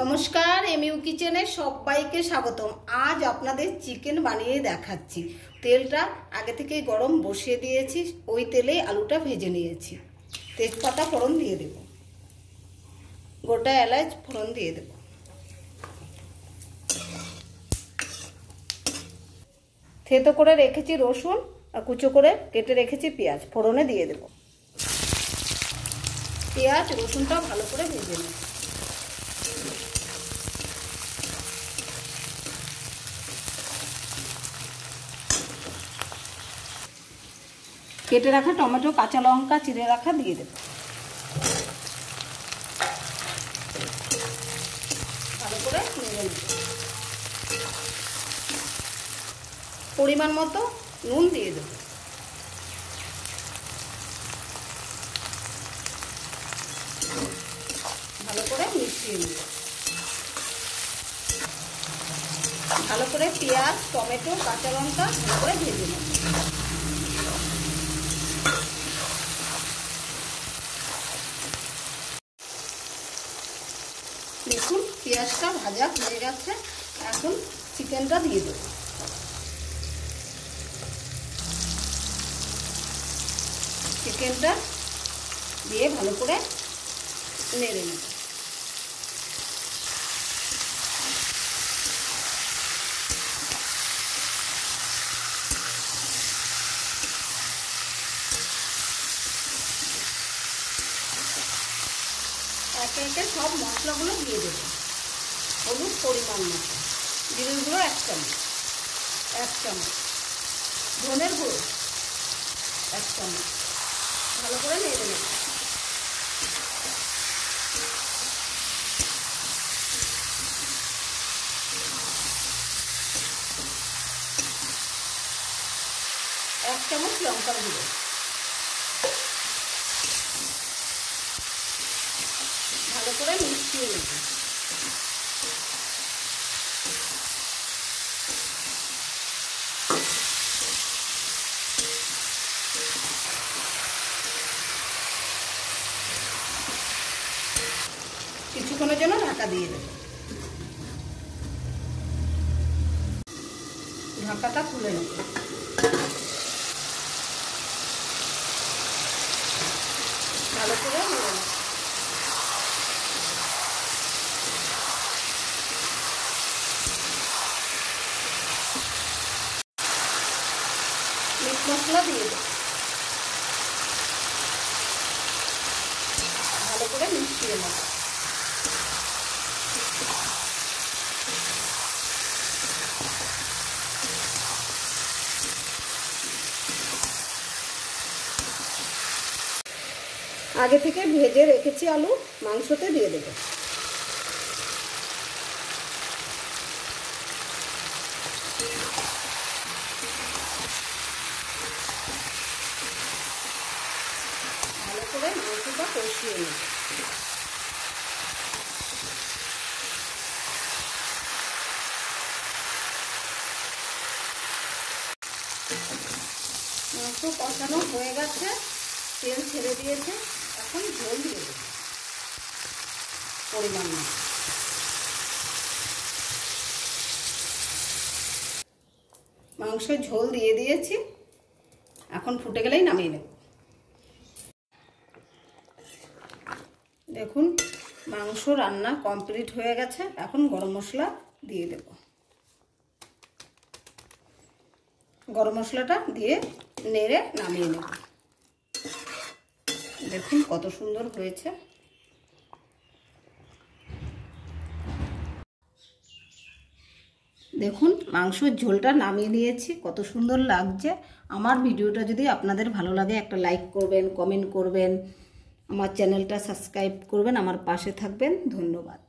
নমস্কার, এমইউ কিচেনে সবাইকে স্বাগতম। আজ আপনাদের চিকেন বানিয়ে দেখাচ্ছি। তেলটা আগে থেকেই গরম বসিয়ে দিয়েছি, ওই তেলেই আলুটা ভেজে নিয়েছি। তেজপাতা ফোড়ন দিয়ে দেব। গোটা এলাচ ফোড়ন দিয়ে দেব। থেতো করে রেখেছি রসুন আর কুচো করে কেটে রেখেছি পেঁয়াজ। ফোড়নে দিয়ে দেব। পেঁয়াজ রসুনটা ভালো করে ভেজে নেব। কেটে রাখা টমেটো, কাঁচা লঙ্কা, চিড়ে রাখা দিয়ে দেব। ভালো করে পরিমাণ মতো নুন দিয়ে দেব। ভালো করে মিশিয়ে নেব। ভালো করে পেঁয়াজ, টমেটো, কাঁচা লঙ্কা ভালো করে ভেজে নেব। দেখুন, পেঁয়াজটা ভাজা হয়ে গেছে। এখন চিকেনটা দিয়ে দেব। চিকেনটা দিয়ে ভালো করে নেড়ে নেব। একে একে সব মশলাগুলো দিয়ে দেবো। হলুদ পরিমাণ মতো। জিরের গুঁড়ো এক চামচ। এক চামচ। ধনের গুঁড়ো এক চামচ। ভালো করে নেড়ে নেব। এক চামচ লঙ্কার গুঁড়ো। ভালো করে মিশিয়ে নেব। কিছুক্ষণের জন্য ঢাকা দিয়ে দেব। ঢাকাটা খুলে নেব। ভালো করে মিট মশলা দিয়ে ভালো করে মিশিয়ে নেব। আগে থেকে ভেজে রেখেছি আলু, মাংসতে দিয়ে দেবো। ভালো করে মাংসটা কষিয়ে নেব। মাংস কষানো হয়ে গেছে, তেল ছেড়ে দিয়েছে। এখন ঝোল দিয়ে দেব। পরিমাণ মতো। মাংসের ঝোল দিয়ে দিয়েছি। এখন ফুটে গেলেই নামিয়ে নেব। দেখুন, মাংস রান্না কমপ্লিট হয়ে গেছে। এখন গরম মশলা দিয়ে দেব। গরম মশলাটা দিয়ে নেড়ে নামিয়ে নেব। দেখুন কত সুন্দর হয়েছে। দেখুন, মাংসর ঝোলটা নামিয়ে নিয়েছি, কত সুন্দর লাগছে। আমার ভিডিওটা যদি আপনাদের ভালো লাগে, একটা লাইক করবেন কমেন্ট করবেন, আমার চ্যানেলটা সাবস্ক্রাইব করবেন, আমার পাশে থাকবেন, ধন্যবাদ।